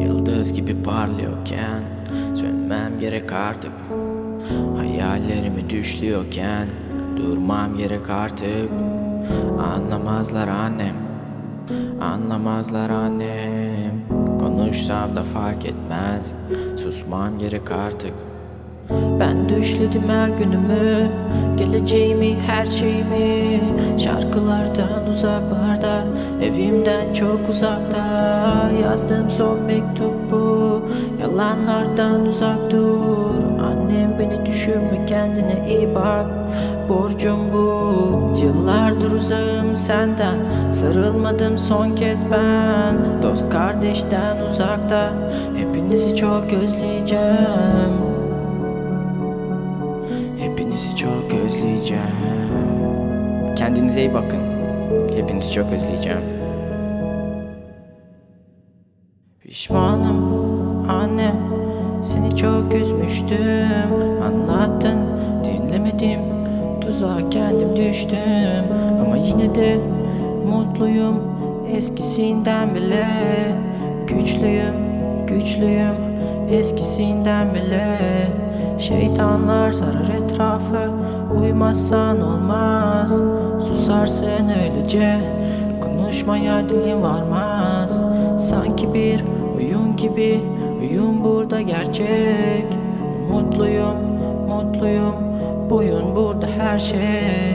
Yıldız gibi parlıyorken Sönmem gerek artık. Hayallerimi düşlüyorken Durmam gerek artık. Anlamazlar annem Anlamazlar annem. Konuşsam da fark etmez Susmam gerek artık ben düşledim her günümü Geleceğimi her şeyimi. Şarkılardan uzaklarda Evimden çok uzakta. Yazdığım son mektup bu Yalanlardan uzak dur. Annem beni düşünme kendine iyi bak. Borcum bu Yıllardır uzağım senden. Sarılmadım son kez ben Dost kardeşten uzakta. Hepinizi çok özleyeceğim Kendinize iyi bakın. Hepinizi çok özleyeceğim. Pişmanım annem Seni çok üzmüştüm. Anlattın dinlemedim. Tuzağa kendim düştüm. Ama yine de mutluyum. Eskisinden bile. Güçlüyüm, güçlüyüm. Eskisinden bile. Şeytanlar sarar etrafı Uymazsan olmaz. Susarsın öylece Konuşmaya dilin varmaz. Sanki bir oyun gibi Oyun burada gerçek. Mutluyum, mutluyum Buyun burada her şey.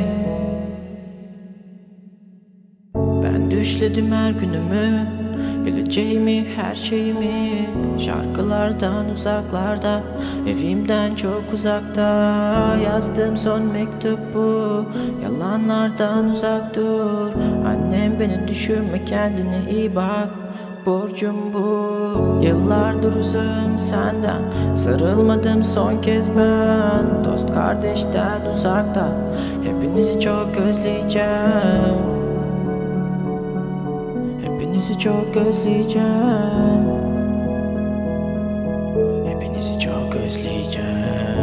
Ben düşledim her günümü Geleceğimi, her şeyimi Şarkılardan uzaklarda Evimden çok uzakta. Yazdığım son mektup bu Yalanlardan uzak dur. Annem beni düşünme kendine iyi bak Borcum bu. Yıllardır uzağım senden Sarılmadım son kez ben. Dost kardeşten uzakta Hepinizi çok özleyeceğim. Hepinizi çok özleyeceğim.